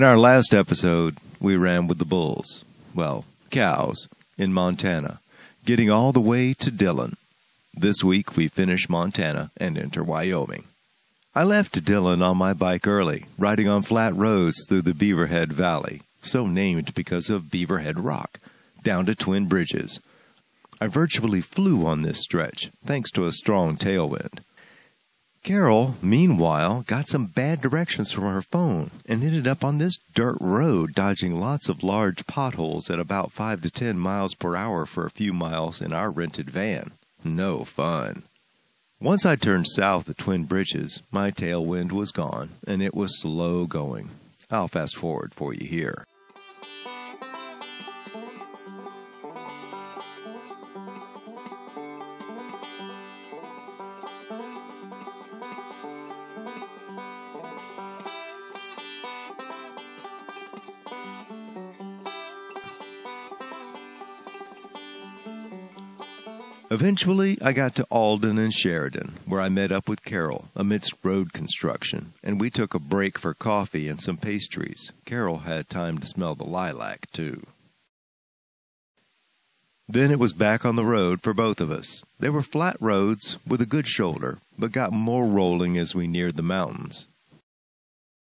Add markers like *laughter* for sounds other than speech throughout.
In our last episode, we ran with the bulls, well, cows, in Montana, getting all the way to Dillon. This week, we finish Montana and enter Wyoming. I left Dillon on my bike early, riding on flat roads through the Beaverhead Valley, so named because of Beaverhead Rock, down to Twin Bridges. I virtually flew on this stretch, thanks to a strong tailwind. Carol, meanwhile, got some bad directions from her phone and ended up on this dirt road, dodging lots of large potholes at about 5 to 10 miles per hour for a few miles in our rented van. No fun. Once I turned south at Twin Bridges, my tailwind was gone and it was slow going. I'll fast forward for you here. Eventually, I got to Alder and Sheridan, where I met up with Carol amidst road construction, and we took a break for coffee and some pastries. Carol had time to smell the lilac, too. Then it was back on the road for both of us. They were flat roads with a good shoulder, but got more rolling as we neared the mountains.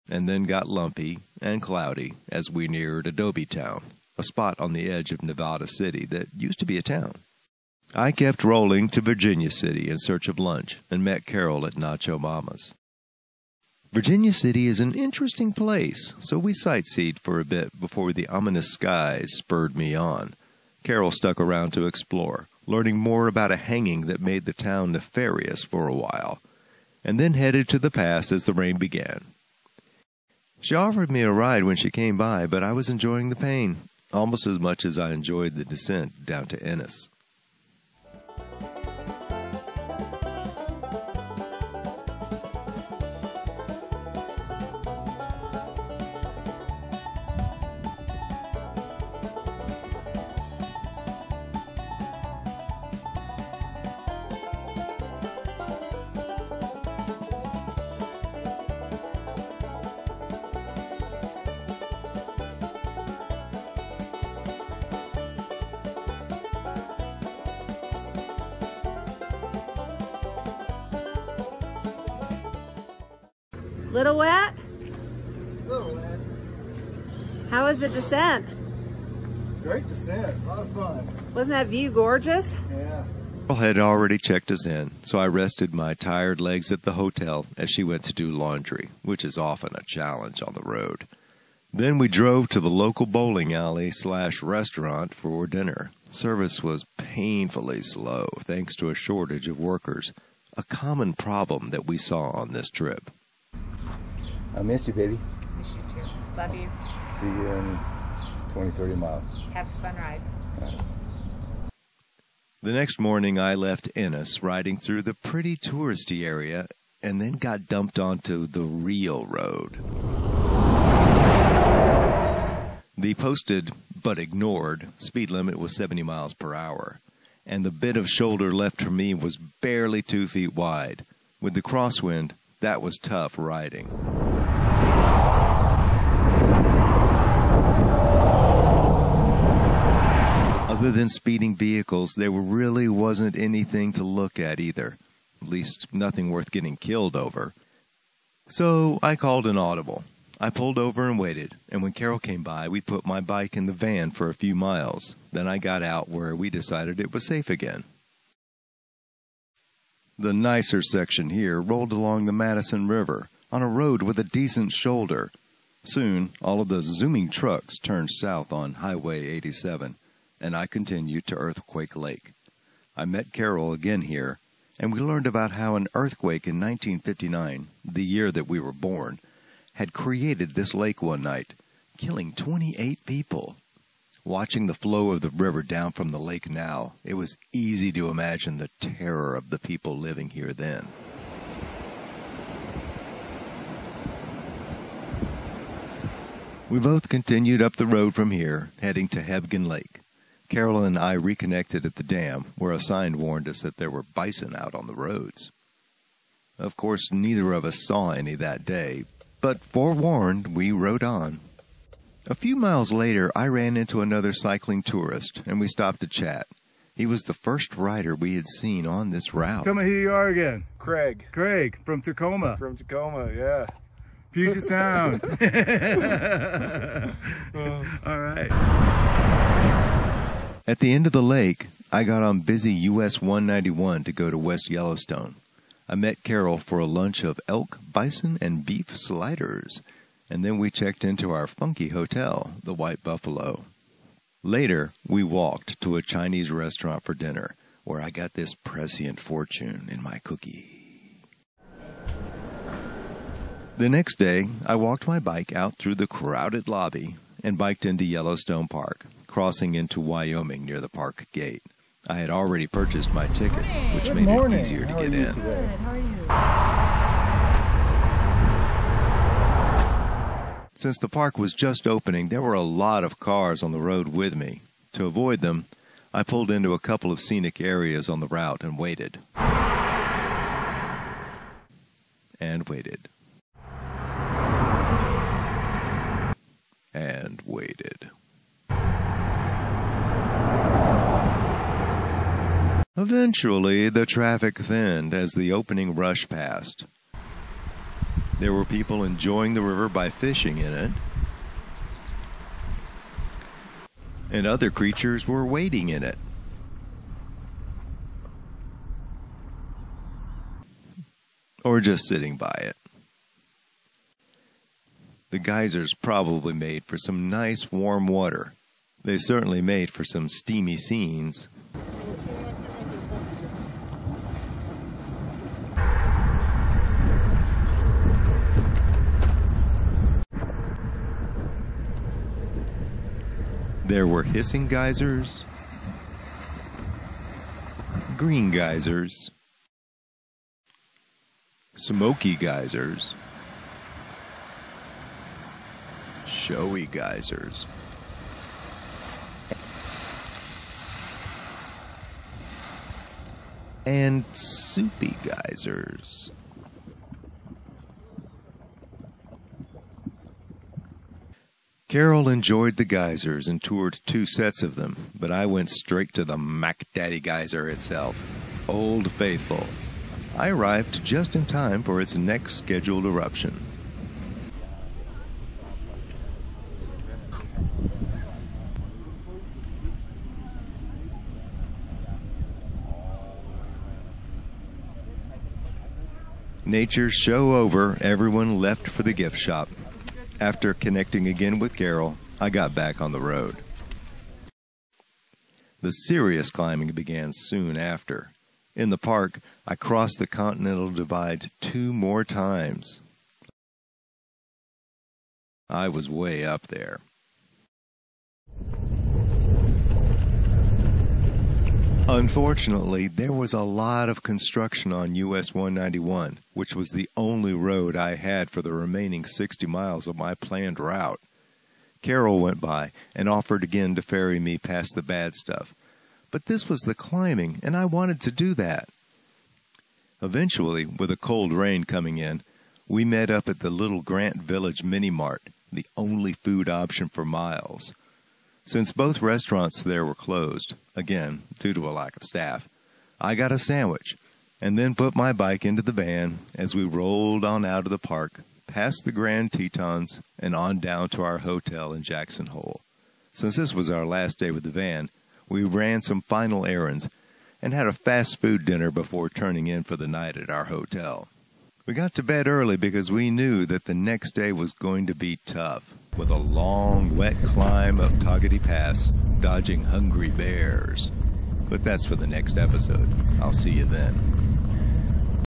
And then got lumpy and cloudy as we neared Adobe Town, a spot on the edge of Nevada City that used to be a town. I kept rolling to Virginia City in search of lunch and met Carol at Nacho Mama's. Virginia City is an interesting place, so we sightseed for a bit before the ominous skies spurred me on. Carol stuck around to explore, learning more about a hanging that made the town nefarious for a while, and then headed to the pass as the rain began. She offered me a ride when she came by, but I was enjoying the pain almost as much as I enjoyed the descent down to Ennis. Little wet? Little wet. How was the descent? Great descent. A lot of fun. Wasn't that view gorgeous? Yeah. Carol had already checked us in, so I rested my tired legs at the hotel as she went to do laundry, which is often a challenge on the road. Then we drove to the local bowling alley slash restaurant for dinner. Service was painfully slow thanks to a shortage of workers, a common problem that we saw on this trip. I miss you, baby. Miss you too. Love you. See you in 20, 30 miles. Have a fun ride. The next morning, I left Ennis, riding through the pretty touristy area, and then got dumped onto the real road. The posted but ignored speed limit was 70 miles per hour, and the bit of shoulder left for me was barely two feet wide. With the crosswind, that was tough riding. Other than speeding vehicles, there really wasn't anything to look at either. At least, nothing worth getting killed over. So I called an audible. I pulled over and waited, and when Carol came by, we put my bike in the van for a few miles. Then I got out where we decided it was safe again. The nicer section here rolled along the Madison River on a road with a decent shoulder. Soon, all of the zooming trucks turned south on Highway 87, and I continued to Earthquake Lake. I met Carol again here, and we learned about how an earthquake in 1959, the year that we were born, had created this lake one night, killing 28 people. Watching the flow of the river down from the lake now, it was easy to imagine the terror of the people living here then. We both continued up the road from here, heading to Hebgen Lake. Carol and I reconnected at the dam, where a sign warned us that there were bison out on the roads. Of course, neither of us saw any that day, but forewarned, we rode on. A few miles later, I ran into another cycling tourist, and we stopped to chat. He was the first rider we had seen on this route. Tell me who you are again. Craig Craig from Tacoma, from Tacoma, yeah. Puget Sound. *laughs* *laughs* All right. At the end of the lake, I got on busy US 191 to go to West Yellowstone. I met Carol for a lunch of elk, bison, and beef sliders, and then we checked into our funky hotel, the White Buffalo. Later, we walked to a Chinese restaurant for dinner, where I got this prescient fortune in my cookie. The next day, I walked my bike out through the crowded lobby and biked into Yellowstone Park, crossing into Wyoming near the park gate. I had already purchased my ticket, which Good made morning. it easier to How are get you in. today? How are you? Since the park was just opening, there were a lot of cars on the road with me. To avoid them, I pulled into a couple of scenic areas on the route and waited. And waited. And waited. Eventually, the traffic thinned as the opening rush passed. There were people enjoying the river by fishing in it, and other creatures were wading in it. Or just sitting by it. The geysers probably made for some nice warm water. They certainly made for some steamy scenes. There were hissing geysers, green geysers, smoky geysers, showy geysers. And soupy geysers. Carol enjoyed the geysers and toured two sets of them, but I went straight to the Mac Daddy geyser itself. Old Faithful. I arrived just in time for its next scheduled eruption. Nature's show over, everyone left for the gift shop. After connecting again with Carol, I got back on the road. The serious climbing began soon after. In the park, I crossed the Continental Divide two more times. I was way up there. Unfortunately, there was a lot of construction on US 191, which was the only road I had for the remaining 60 miles of my planned route. Carol went by and offered again to ferry me past the bad stuff. But this was the climbing, and I wanted to do that. Eventually, with a cold rain coming in, we met up at the little Grant Village Mini Mart, the only food option for miles. Since both restaurants there were closed, again, due to a lack of staff, I got a sandwich and then put my bike into the van as we rolled on out of the park, past the Grand Tetons, and on down to our hotel in Jackson Hole. Since this was our last day with the van, we ran some final errands and had a fast food dinner before turning in for the night at our hotel. We got to bed early because we knew that the next day was going to be tough, with a long, wet climb up Togwotee Pass, dodging hungry bears. But that's for the next episode. I'll see you then.